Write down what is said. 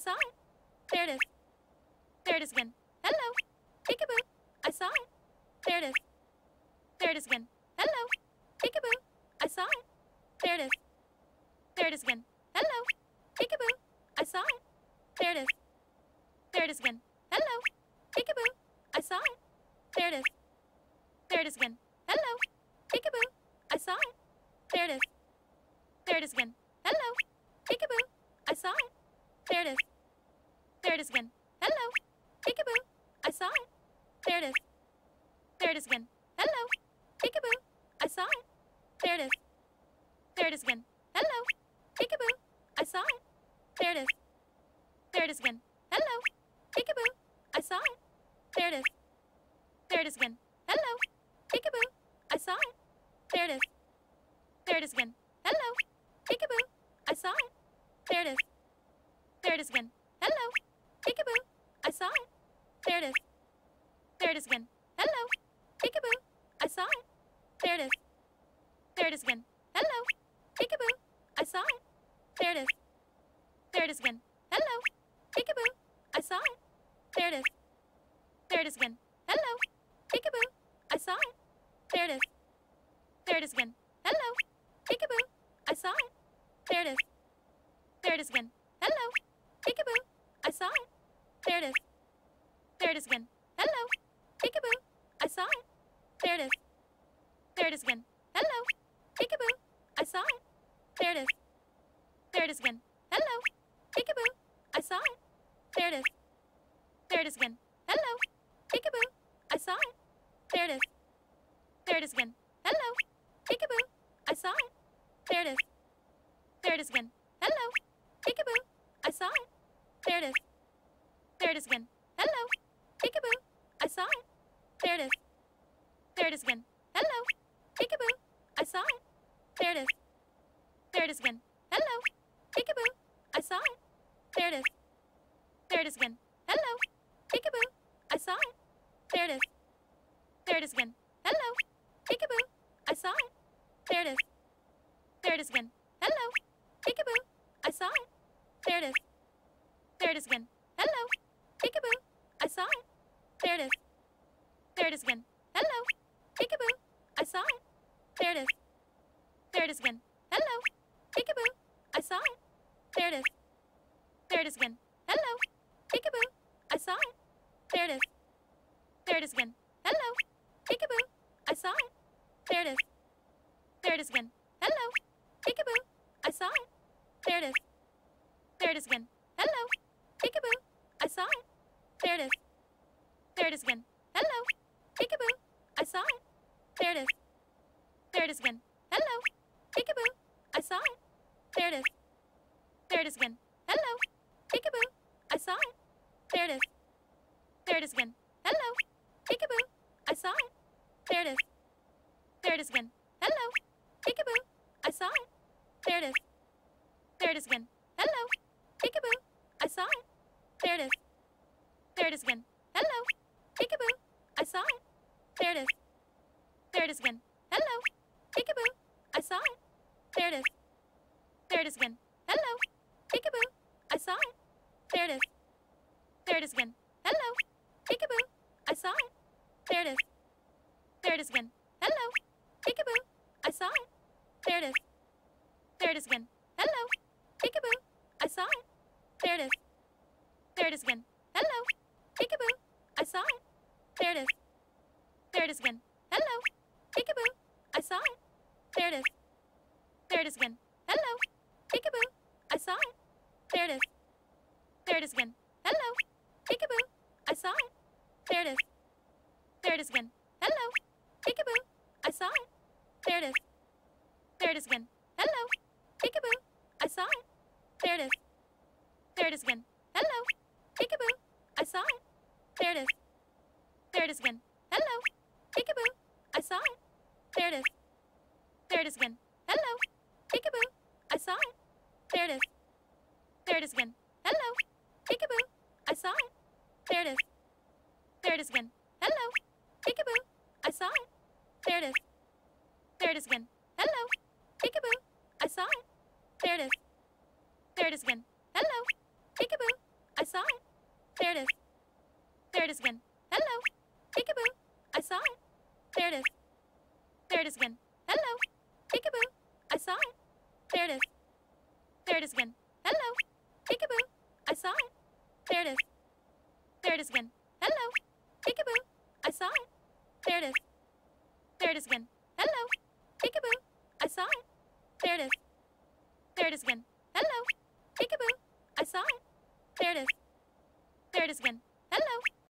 saw it. There it is. There it is again. Hello. Peekaboo. I saw it. There it is. There it is again. Hello. Peekaboo. I saw it. There it is. There it is again. Hello. Peekaboo. I saw it. There it is. There it is again. Hello. Peekaboo. I saw it. There it is. There it is again. Hello. Peekaboo. I saw it. There it is. There it is again. Hello. Peekaboo. I saw it. There it is. It is again. Hello. Peekaboo. I saw it. There it is. There it is again. Hello. Peekaboo. I saw it. There it is. There it is again. Hello. Peekaboo. I saw it. There it is. There it is again. Hello. Peekaboo. I saw it. There it is. There it is again. Hello. Peekaboo. I saw it. There it is. There it is again. Hello. Peekaboo. I saw it. There it is. There it is again. Hello. Peekaboo. I saw it. There it is. There it is again. Hello. Peekaboo. I saw it. There it is. There it is again. Hello. Peekaboo. I saw it. There it is. There it is again. Hello. Peekaboo. I saw it. There it is. There it is again. Hello. Peekaboo. I saw it. There it is. There it is again. Hello. Peekaboo. I saw it. There it is. There it is again. Hello. Peekaboo. I saw it. There it is. There it is again. Hello. Peekaboo. I saw it. There it is. There it is again. Hello. Peekaboo. I saw it. There it is. There it is again. Hello. Peekaboo. I saw it. There it is. There it is again. Hello. Peekaboo. I saw it. There it is. There it is again. Hello. Peekaboo. I saw it. There it is. There it is again. Hello. Peekaboo. I saw it. There it is. There it is again. Hello. Peekaboo. I saw it. There it is. There it is again. Hello. Peekaboo. I saw it. There it is. There it is again. Hello. Peekaboo. I saw it. There it is. There it is again. Hello. Peekaboo. I saw it. There it is. There it is again. Hello. Peekaboo. I saw it. There it is. There it is again. Hello. Peekaboo. I saw it. There it is. There it is again. Hello. Peekaboo. I saw it. There it is. There it is again. Hello. Peekaboo. I saw it. There it is. There it is again. Hello. Peekaboo. I saw it. There it is. There it is again. Hello. Peekaboo. I saw it. There it is. There it is again. Hello. Peekaboo. I saw it. There it is. There it is again. Hello. Peekaboo. I saw it. There it is. There it is again. Hello. Peekaboo. I saw it. There it is. There it is again. Hello. Peekaboo. I saw it. There it is. There it is again. Hello. Peekaboo. I saw it. There it is. There it is again. Hello. Peekaboo. I saw it. There it is. There it is again. Hello. Peekaboo. I saw it. There it is. There it is again. Hello. Peekaboo. I saw it. There it is. There it is again. Hello. Peekaboo. I saw it. There it is. There it is again. Hello. Peekaboo. I saw it. There it is. There it is again. Hello. Peekaboo. I saw it. There it is. There it is again. Hello. Peekaboo. I saw it. There it is. There it is again. Hello. Peekaboo. I saw it. There it is. There it is again. Hello. Peekaboo. I saw it. There it is. There it is again. Hello. Peekaboo. I saw it. There it is. There it is again. Hello. Peekaboo. I saw it. There it is. There it is again. Hello. Peekaboo. I saw it. There it is. There it is again. Hello. Peekaboo. I saw it. There it is. There it is again. Hello. Peekaboo. I saw it. There it is. There it is again. Hello. Peekaboo. I saw it. There it is. There it is again. Hello. Peekaboo. I saw it. There it is. There it is again. Hello. Peekaboo. I saw it. There it is. There it is again. Hello. Peekaboo. I saw it. There it is. There it is again. Hello. Peekaboo. I saw it. There it is. There it is again. Hello. Peekaboo. I saw it. There it is. There it is again. Hello. Peekaboo. I saw it. There it is. There it is again. Hello. Peekaboo. I saw it. There it is. There it is again. Hello. Peekaboo. I saw it. There it is. There it is again. Hello. Peekaboo. I saw it. There it is. There it is again. Hello. Peekaboo. I saw it. There it is. There it is again.